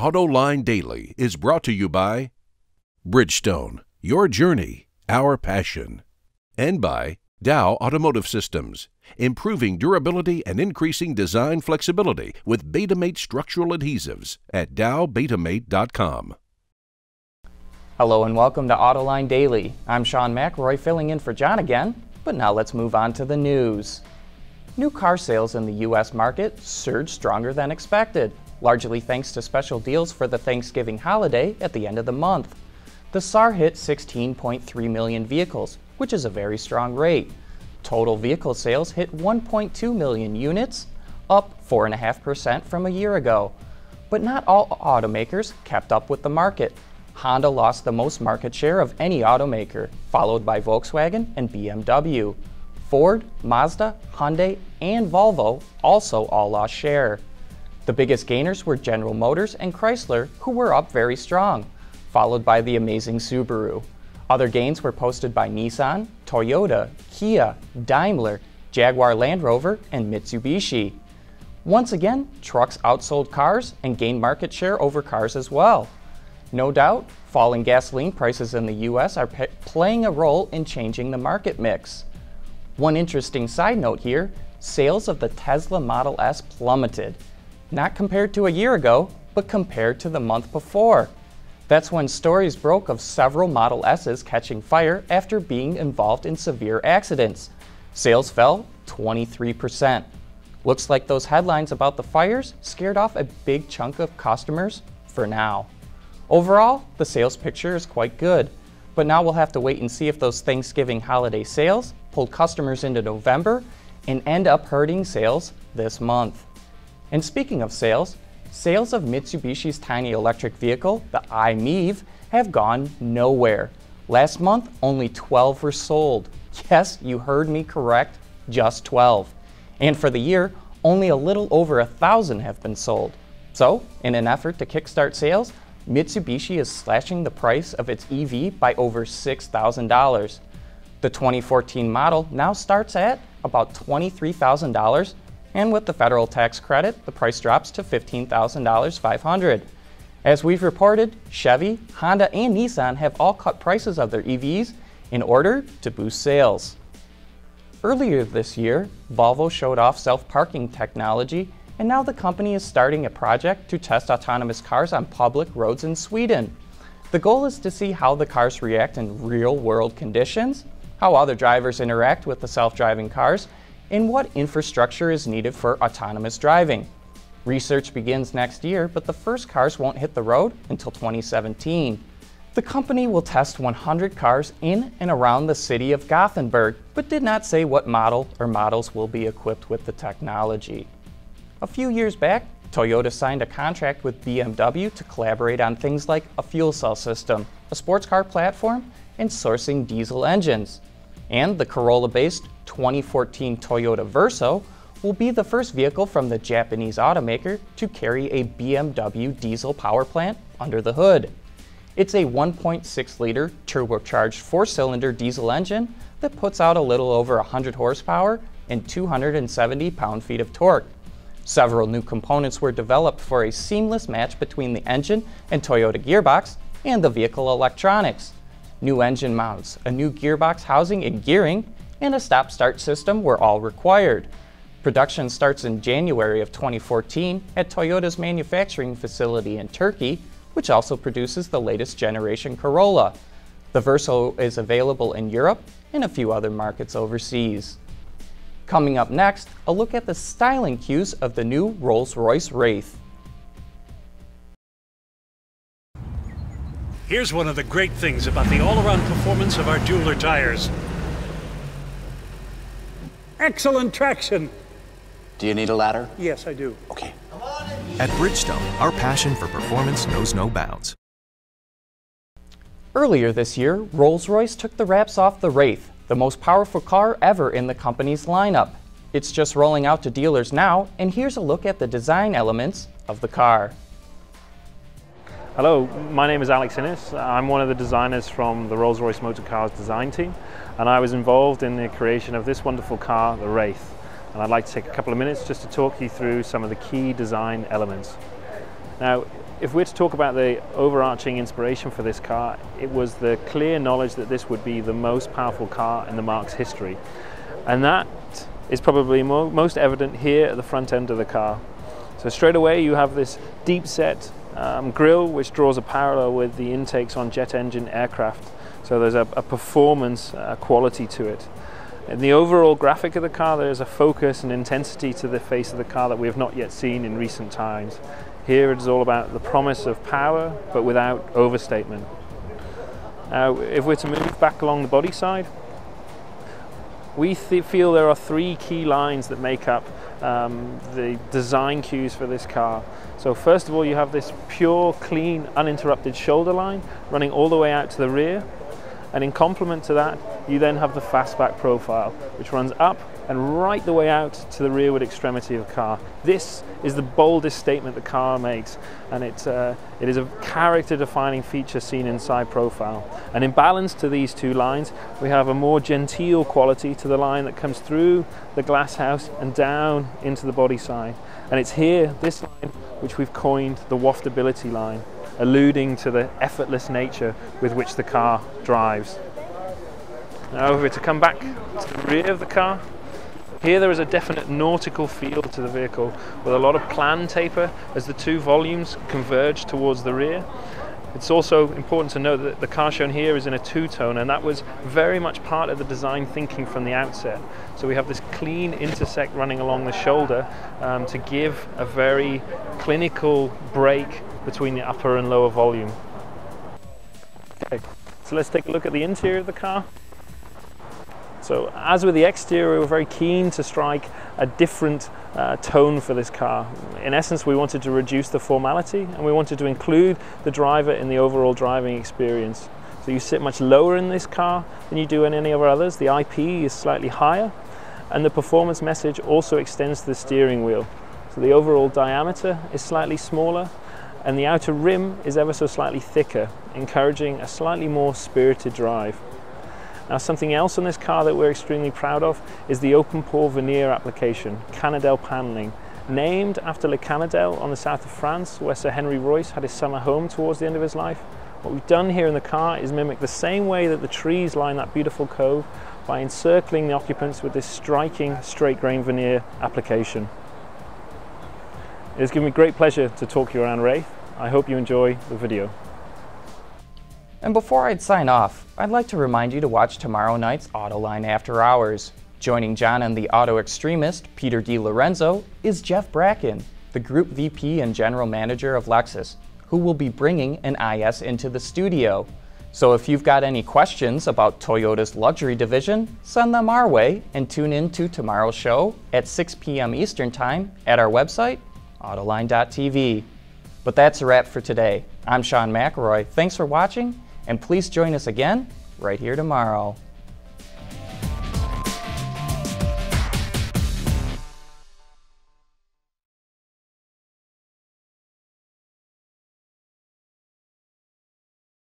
AutoLine Daily is brought to you by Bridgestone, your journey, our passion, and by Dow Automotive Systems, improving durability and increasing design flexibility with Betamate structural adhesives at dowbetamate.com. Hello and welcome to Autoline Daily. I'm Sean McElroy filling in for John again, but now let's move on to the news. New car sales in the U.S. market surged stronger than expected, largely thanks to special deals for the Thanksgiving holiday at the end of the month. The SAAR hit 16.3 million vehicles, which is a very strong rate. Total vehicle sales hit 1.2 million units, up 4.5% from a year ago. But not all automakers kept up with the market. Honda lost the most market share of any automaker, followed by Volkswagen and BMW. Ford, Mazda, Hyundai, and Volvo also all lost share. The biggest gainers were General Motors and Chrysler, who were up very strong, followed by the amazing Subaru. Other gains were posted by Nissan, Toyota, Kia, Daimler, Jaguar Land Rover, and Mitsubishi. Once again, trucks outsold cars and gained market share over cars as well. No doubt, falling gasoline prices in the US are playing a role in changing the market mix. One interesting side note here sales of the Tesla Model S plummeted, not compared to a year ago, but compared to the month before. That's when stories broke of several Model S's catching fire after being involved in severe accidents. Sales fell 23%. Looks like those headlines about the fires scared off a big chunk of customers for now. Overall, the sales picture is quite good, but now we'll have to wait and see if those Thanksgiving holiday sales pulled customers into November and end up hurting sales this month. And speaking of sales, sales of Mitsubishi's tiny electric vehicle, the i-MiEV, have gone nowhere. Last month, only 12 were sold. Yes, you heard me correct, just 12. And for the year, only a little over a thousand have been sold. So, in an effort to kickstart sales, Mitsubishi is slashing the price of its EV by over $6,000. The 2014 model now starts at about $23,000 and with the federal tax credit, the price drops to $15,500. As we've reported, Chevy, Honda, and Nissan have all cut prices of their EVs in order to boost sales. Earlier this year, Volvo showed off self-parking technology, and now the company is starting a project to test autonomous cars on public roads in Sweden. The goal is to see how the cars react in real-world conditions, how other drivers interact with the self-driving cars, and what infrastructure is needed for autonomous driving. Research begins next year, but the first cars won't hit the road until 2017. The company will test 100 cars in and around the city of Gothenburg, but did not say what model or models will be equipped with the technology. A few years back, Toyota signed a contract with BMW to collaborate on things like a fuel cell system, a sports car platform, and sourcing diesel engines. And the Corolla-based 2014 Toyota Verso will be the first vehicle from the Japanese automaker to carry a BMW diesel power plant under the hood. It's a 1.6-liter turbocharged four-cylinder diesel engine that puts out a little over 100 horsepower and 270 pound-feet of torque. Several new components were developed for a seamless match between the engine and Toyota gearbox and the vehicle electronics. New engine mounts, a new gearbox housing and gearing, and a stop-start system were all required. Production starts in January of 2014 at Toyota's manufacturing facility in Turkey, which also produces the latest generation Corolla. The Verso is available in Europe and a few other markets overseas. Coming up next, a look at the styling cues of the new Rolls-Royce Wraith. Here's one of the great things about the all-around performance of our Dueler tires. Excellent traction. Do you need a ladder? Yes, I do. Okay. At Bridgestone, our passion for performance knows no bounds. Earlier this year, Rolls-Royce took the wraps off the Wraith, the most powerful car ever in the company's lineup. It's just rolling out to dealers now, and here's a look at the design elements of the car. Hello, my name is Alex Innes. I'm one of the designers from the Rolls-Royce Motor Cars design team and I was involved in the creation of this wonderful car, the Wraith. And I'd like to take a couple of minutes just to talk you through some of the key design elements. Now, if we're to talk about the overarching inspiration for this car, it was the clear knowledge that this would be the most powerful car in the marque's history. And that is probably mo most evident here at the front end of the car. So straight away you have this deep set um, grille which draws a parallel with the intakes on jet engine aircraft. So there's a, a performance uh, quality to it. In the overall graphic of the car, there's a focus and intensity to the face of the car that we have not yet seen in recent times. Here it is all about the promise of power, but without overstatement. Now, if we're to move back along the body side, we feel there are three key lines that make up um, the design cues for this car. So first of all, you have this pure, clean, uninterrupted shoulder line running all the way out to the rear. And in complement to that, you then have the fastback profile, which runs up and right the way out to the rearward extremity of the car. This is the boldest statement the car makes, and it, uh, it is a character-defining feature seen in side profile. And in balance to these two lines, we have a more genteel quality to the line that comes through the glass house and down into the body side. And it's here, this line, which we've coined the waftability line alluding to the effortless nature with which the car drives. Now if we're to come back to the rear of the car, here there is a definite nautical feel to the vehicle with a lot of plan taper as the two volumes converge towards the rear. It's also important to note that the car shown here is in a two-tone and that was very much part of the design thinking from the outset. So we have this clean intersect running along the shoulder um, to give a very clinical break between the upper and lower volume. Okay, so let's take a look at the interior of the car. So as with the exterior, we were very keen to strike a different uh, tone for this car. In essence, we wanted to reduce the formality and we wanted to include the driver in the overall driving experience. So you sit much lower in this car than you do in any of our others. The IP is slightly higher and the performance message also extends to the steering wheel. So the overall diameter is slightly smaller and the outer rim is ever so slightly thicker, encouraging a slightly more spirited drive. Now something else on this car that we're extremely proud of is the open pore veneer application, Canadel paneling, named after Le Canadel on the south of France where Sir Henry Royce had his summer home towards the end of his life. What we've done here in the car is mimic the same way that the trees line that beautiful cove by encircling the occupants with this striking straight grain veneer application. It's given me great pleasure to talk to you around Wraith. I hope you enjoy the video. And before I'd sign off, I'd like to remind you to watch tomorrow night's Autoline After Hours. Joining John and the auto extremist, Peter De Lorenzo, is Jeff Bracken, the Group VP and General Manager of Lexus, who will be bringing an IS into the studio. So if you've got any questions about Toyota's luxury division, send them our way and tune in to tomorrow's show at 6 p.m. Eastern Time at our website Autoline.tv. But that's a wrap for today. I'm Sean McElroy. Thanks for watching, and please join us again right here tomorrow.